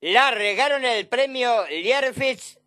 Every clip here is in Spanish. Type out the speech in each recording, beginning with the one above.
La regaron el premio Lierfitz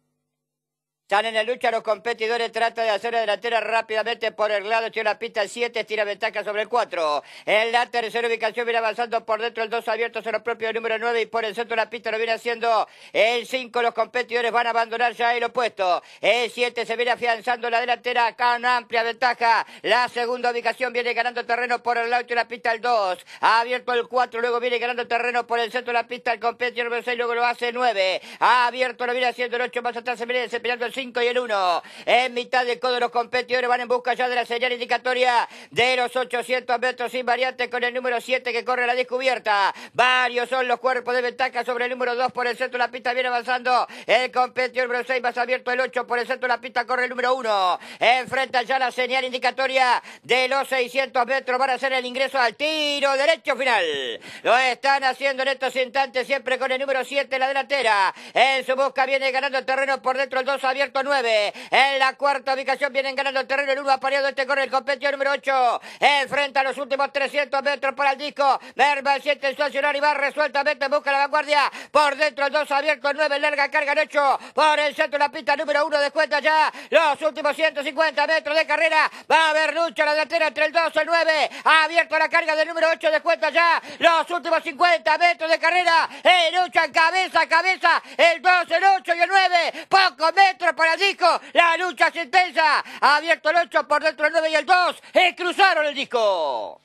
están en la lucha los competidores, trata de hacer la delantera rápidamente por el lado, tiene la pista el 7, tira ventaja sobre el 4. En la tercera ubicación viene avanzando por dentro el 2 abierto sobre el propio número 9 y por el centro de la pista lo viene haciendo el 5. Los competidores van a abandonar ya el opuesto. El 7 se viene afianzando la delantera con amplia ventaja. La segunda ubicación viene ganando terreno por el lado de la pista el 2. Ha abierto el 4, luego viene ganando terreno por el centro de la pista el competidor número 6, luego lo hace 9. Ha abierto, lo viene haciendo el 8, más atrás se viene desempeñando el 5 y el 1. En mitad del codo los competidores van en busca ya de la señal indicatoria de los 800 metros invariantes con el número 7 que corre la descubierta. Varios son los cuerpos de ventaja sobre el número 2 por el centro de la pista. Viene avanzando el competidor número 6 más abierto el 8 por el centro de la pista. Corre el número 1. Enfrenta ya la señal indicatoria de los 600 metros. Van a hacer el ingreso al tiro derecho final. Lo están haciendo en estos instantes siempre con el número 7 la delantera. En su busca viene ganando terreno por dentro el 2 abierto 9. En la cuarta ubicación vienen ganando el terreno. El 1 apareado este corre el competidor número 8. Enfrenta los últimos 300 metros para el disco. Verba el 7 estacionar y va resueltamente en busca la vanguardia. Por dentro el 2 abierto, el 9 larga carga el 8. Por el centro la pista número 1 descuenta ya los últimos 150 metros de carrera. Va a haber lucha la delantera entre el 2 y el 9. Ha abierto la carga del número 8 descuenta ya los últimos 50 metros de carrera. En lucha cabeza a cabeza el 2, el 8 y el 9. Pocos metros para el disco. La lucha es intensa. Ha abierto el 8 por dentro el 9 y el 2. Y cruzaron el disco.